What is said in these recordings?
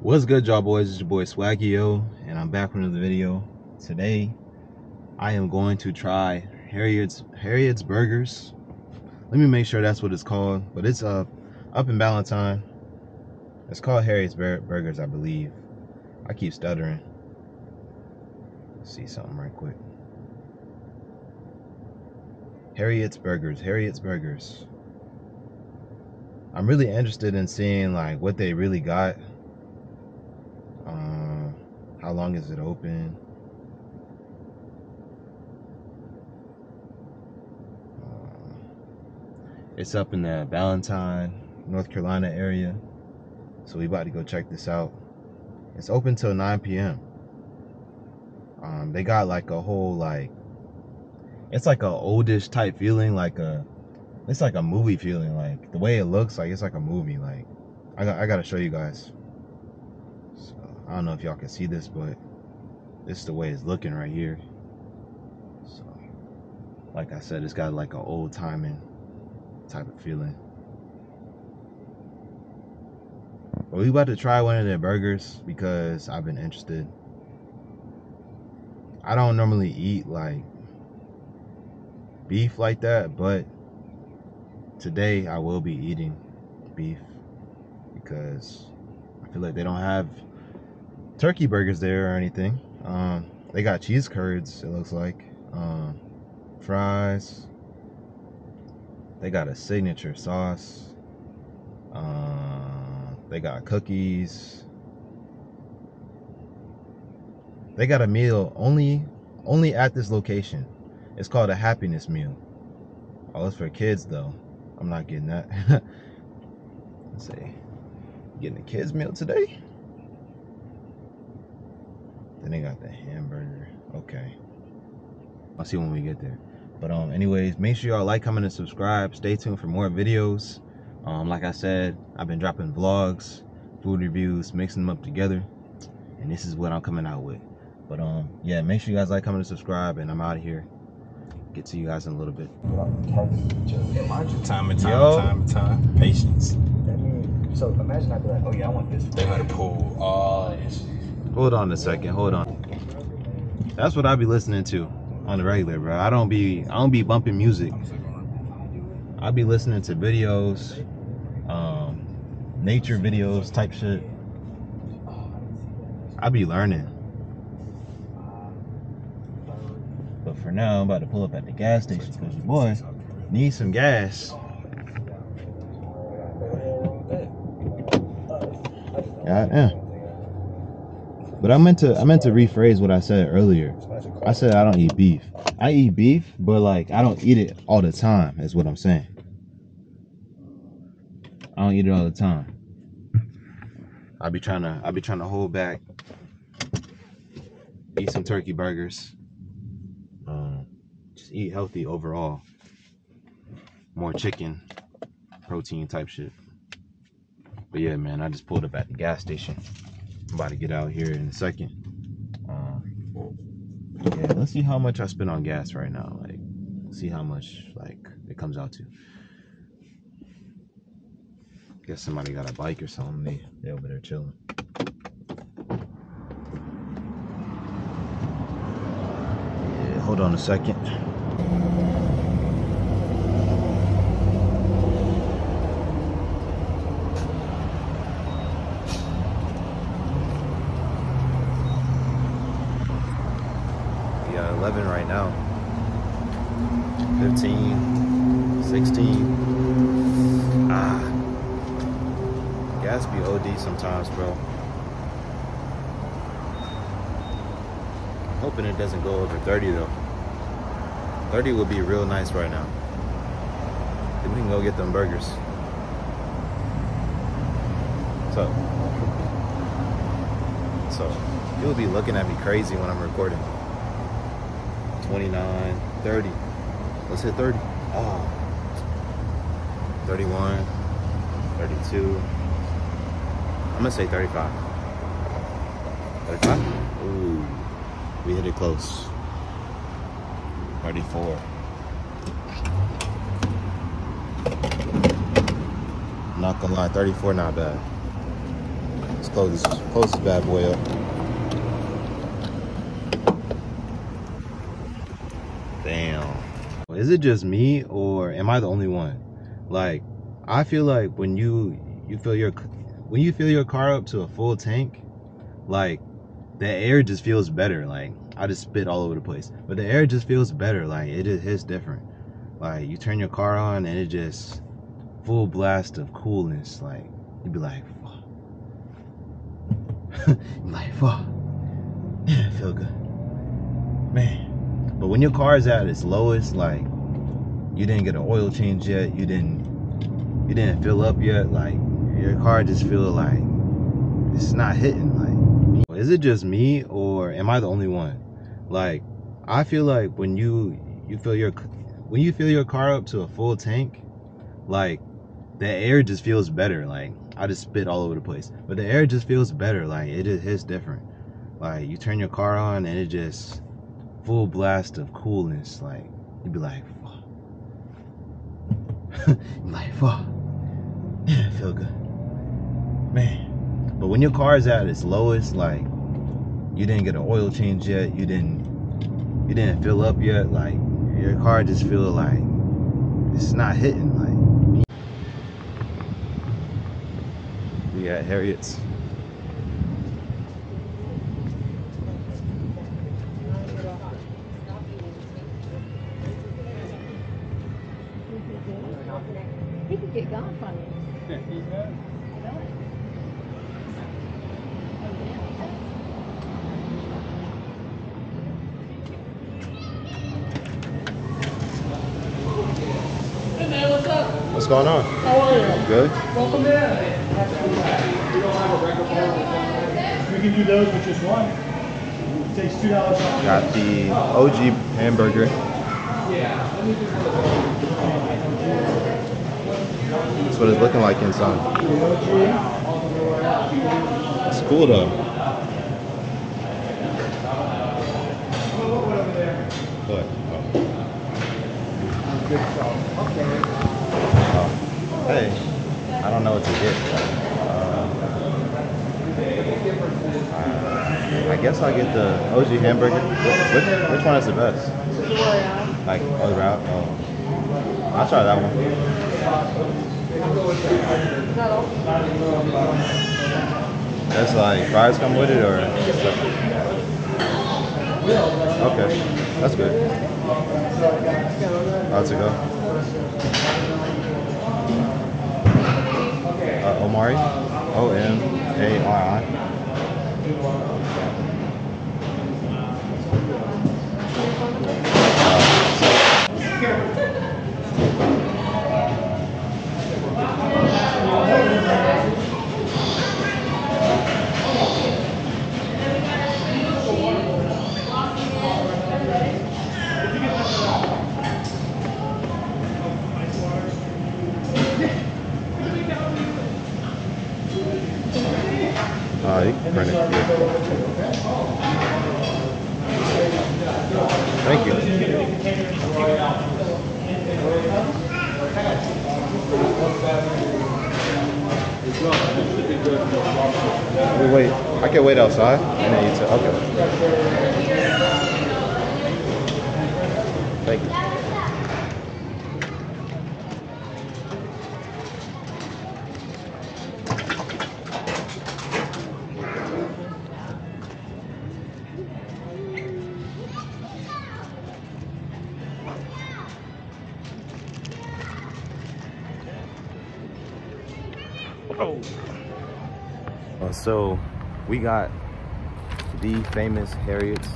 What's good, y'all boys? It's your boy SwaggyO, and I'm back with another video. Today, I am going to try Harriet's Harriet's Burgers. Let me make sure that's what it's called, but it's uh, up in Ballantyne. It's called Harriet's Bur- Burgers, I believe. I keep stuttering. Let's see something right quick. Harriet's Burgers, Harriet's Burgers. I'm really interested in seeing like what they really got. Uh, how long is it open? Uh, it's up in the Ballantyne, North Carolina area. So we about to go check this out. It's open till 9 p.m. Um, they got like a whole like it's like a oldish type feeling, like a it's like a movie feeling, like the way it looks, like it's like a movie. Like I got I gotta show you guys. So I don't know if y'all can see this, but this is the way it's looking right here. So like I said, it's got like an old timing type of feeling. But we about to try one of their burgers because I've been interested. I don't normally eat like beef like that, but today I will be eating beef because I feel like they don't have turkey burgers there or anything. Um, they got cheese curds, it looks like. Um, fries. They got a signature sauce. Uh, they got cookies. They got a meal only only at this location. It's called a happiness meal. Oh, it's for kids though. I'm not getting that. Let's see. Getting the kids meal today? Then they got the hamburger. Okay. I'll see when we get there. But um anyways, make sure y'all like, comment, and subscribe. Stay tuned for more videos. Um, like I said, I've been dropping vlogs, food reviews, mixing them up together. And this is what I'm coming out with. But um, yeah, make sure you guys like, comment, and subscribe, and I'm out of here. Get to you guys in a little bit. Time and time Yo. and time and time. Patience. Mean, so imagine I'd be like, oh yeah, I want this. They gotta pull all this. Hold on a second. Hold on. That's what I be listening to on the regular, bro. I don't be I don't be bumping music. I be listening to videos, um, nature videos type shit. I be learning. But for now, I'm about to pull up at the gas station because your boy needs some gas. God. But I meant to I meant to rephrase what I said earlier. I said I don't eat beef. I eat beef, but like I don't eat it all the time, is what I'm saying. I don't eat it all the time. I be trying to I be trying to hold back. Eat some turkey burgers. Eat healthy overall. More chicken, protein type shit. But yeah, man, I just pulled up at the gas station. I'm about to get out here in a second. Um, yeah, let's see how much I spend on gas right now. Like, see how much like it comes out to. Guess somebody got a bike or something. They they over there chilling. Yeah, hold on a second. We got 11 right now. 15, 16. Ah. Gas be OD sometimes, bro. Hoping it doesn't go over 30 though. 30 would be real nice right now. Then we can go get them burgers. So, so you'll be looking at me crazy when I'm recording. 29, 30. Let's hit 30. Oh. 31, 32. I'm gonna say 35. 35? Ooh. We hit it close. 34. I'm not gonna lie, 34 not bad. Let's close this, close this bad boy up. Damn. Is it just me or am I the only one? Like, I feel like when you you fill your when you fill your car up to a full tank, like the air just feels better. Like I just spit all over the place, but the air just feels better. Like it just hits different. Like you turn your car on and it just full blast of coolness. Like you'd be like, fuck. like, fuck. Yeah, feel good, man. But when your car is at its lowest, like you didn't get an oil change yet, you didn't you didn't fill up yet, like your car just feel like it's not hitting. Like, is it just me or am I the only one? Like, I feel like when you you fill your when you fill your car up to a full tank, like the air just feels better. Like I just spit all over the place, but the air just feels better. Like it just hits different. Like you turn your car on and it just full blast of coolness. Like you'd be like, like, fuck. Yeah, feel good. Man. But when your car is at its lowest, like you didn't get an oil change yet, you didn't you didn't fill up yet, like your car just feel like it's not hitting like. We got Harriet's. He could get gone from you. going on? How are you? Good? Welcome in. We can do those with just one. It takes two dollars off. Got the OG hamburger. That's what it's looking like inside. It's cool though. What? Oh. Hey, I don't know what to get. Uh, I guess I'll get the OG hamburger. Which, which one is the best? Like, oh, the route? Oh. I'll try that one. That's like fries come with it or Okay, that's good. How's it go? Omari? O M A R I. Thank you. Wait, wait. I can wait outside and then you tell. Okay. Thank you. We got the famous Harriet's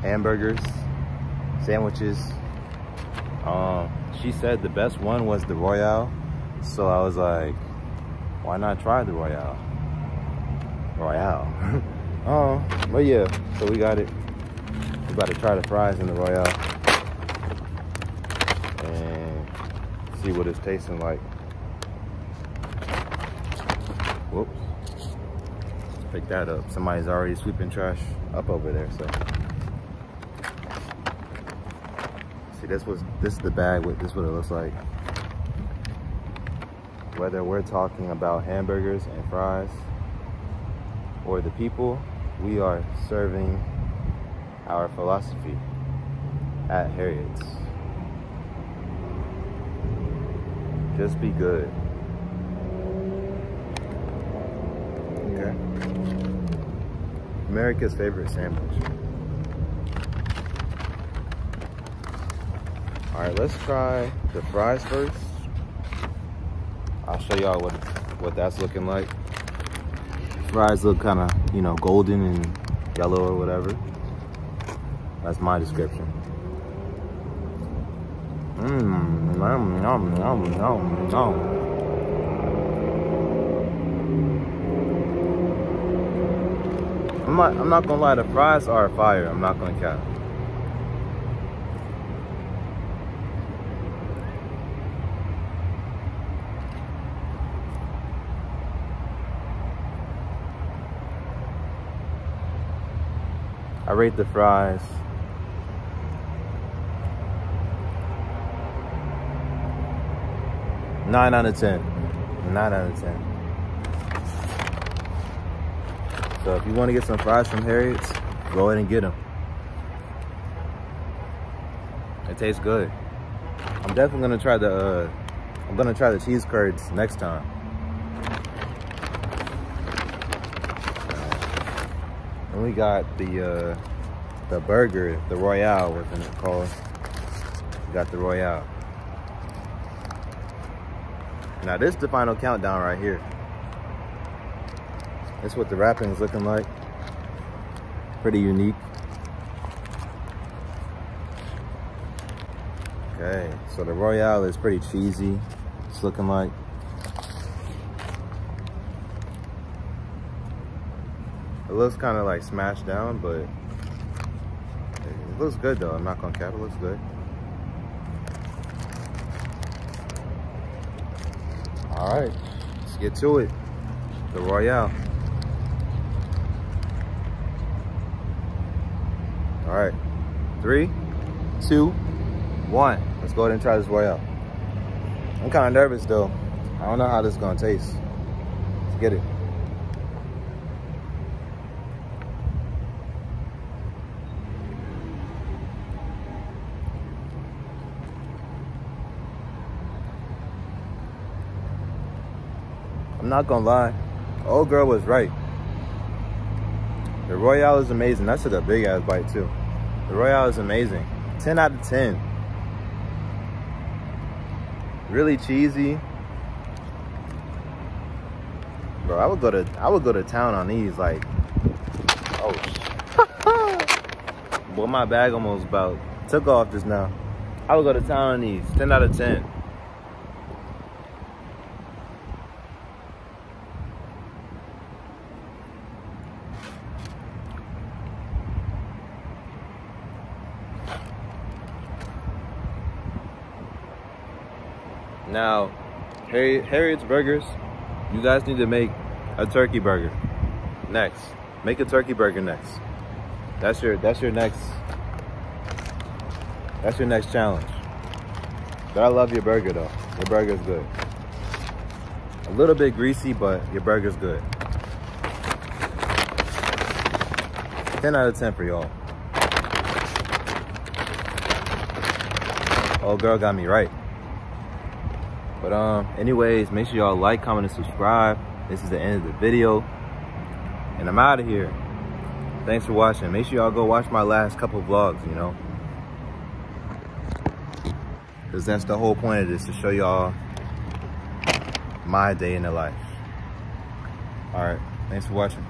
hamburgers, sandwiches. Um, she said the best one was the Royale. So I was like, why not try the Royale? Royale. oh, but yeah, so we got it. We about to try the fries in the Royale and see what it's tasting like. Whoops. Pick that up. Somebody's already sweeping trash up over there, so. See, this was this is the bag with this is what it looks like. whether we're talking about hamburgers and fries or the people, we are serving our philosophy at Harriet's. Just be good. Okay. America's favorite sandwich. All right, let's try the fries first. I'll show y'all what what that's looking like. Fries look kind of, you know, golden and yellow or whatever. That's my description. Mmm, yum, yum, yum, yum, yum. I'm not, I'm not gonna lie, the fries are a fire. I'm not gonna cap. I rate the fries. Nine out of 10. Nine out of 10. So if you want to get some fries from Harriet's, go ahead and get them. It tastes good. I'm definitely gonna try the, uh, I'm gonna try the cheese curds next time. And we got the uh, the burger, the Royale, wasn't it called? We got the Royale. Now this is the final countdown right here. That's what the wrapping is looking like. Pretty unique. Okay, so the Royale is pretty cheesy. It's looking like. It looks kind of like smashed down, but it looks good though. I'm not gonna cap, it looks good. All right, let's get to it. The Royale. All right, three, two, one. Let's go ahead and try this Royale. I'm kind of nervous though. I don't know how this is gonna taste. Let's get it. I'm not gonna lie, old girl was right. The Royale is amazing. That's a big ass bite too. The Royale is amazing. 10 out of 10. Really cheesy. Bro, I would go to I would go to town on these like oh Boy, my bag almost about took off just now. I would go to town on these. 10 out of 10. Now, Harry, Harriet's Burgers, you guys need to make a turkey burger next. Make a turkey burger next. That's your that's your next that's your next challenge. But I love your burger though. Your burger's good. A little bit greasy, but your burger's good. 10 out of 10 for y'all. Oh girl got me right. But um, anyways, make sure y'all like, comment, and subscribe. This is the end of the video. And I'm out of here. Thanks for watching. Make sure y'all go watch my last couple vlogs, you know. Because that's the whole point of this, to show y'all my day in the life. All right, thanks for watching.